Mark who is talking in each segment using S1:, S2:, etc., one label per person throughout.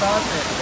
S1: down, down.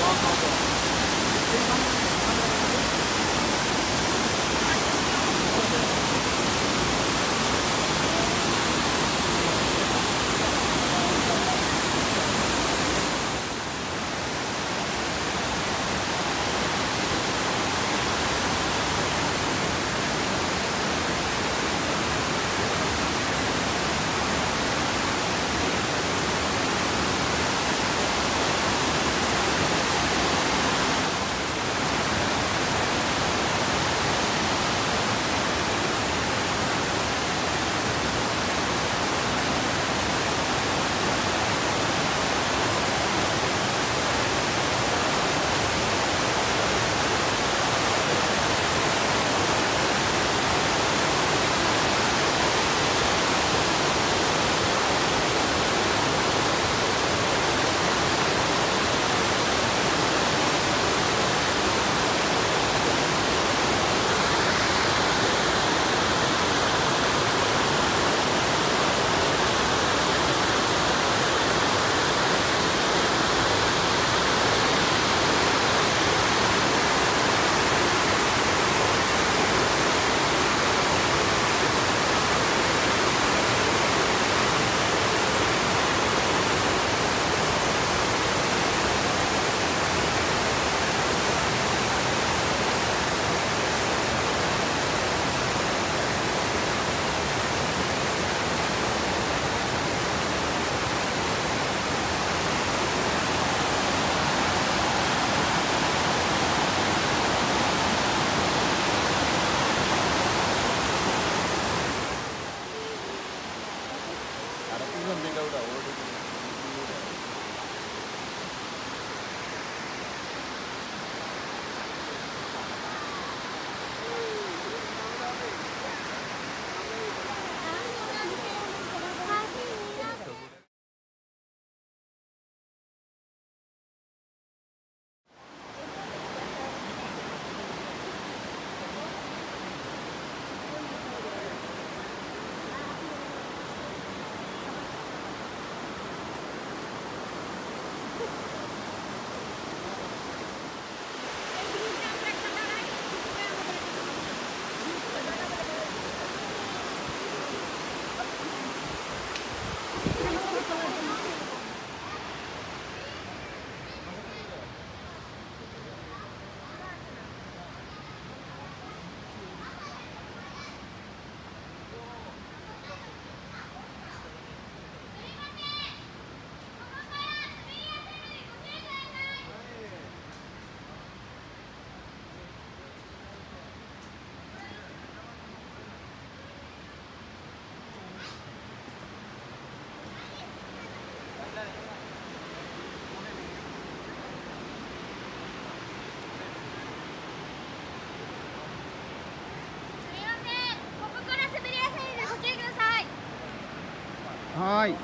S2: はい、わ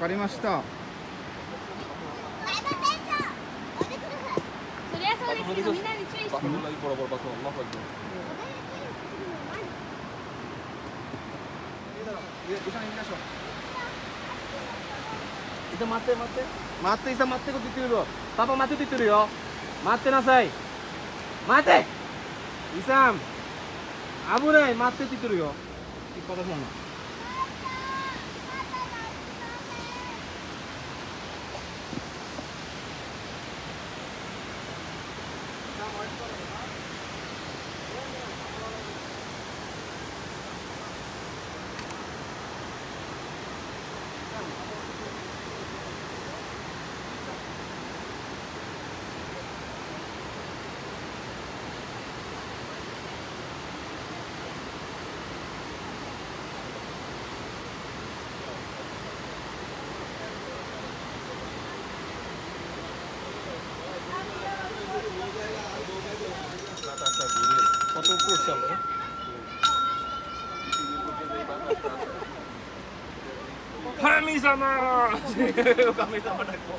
S2: かりました。
S3: そりゃそうですけどみんなに注意して
S1: Batu lagi boro-boro batu Allah lagi. Isa 待って待って待って isa 待ってこと言ってるよパパ待ってって言ってるよ待ってなさい待てイサン危ない待ってって言ってるよ引っ張らせなションね神様神様だこ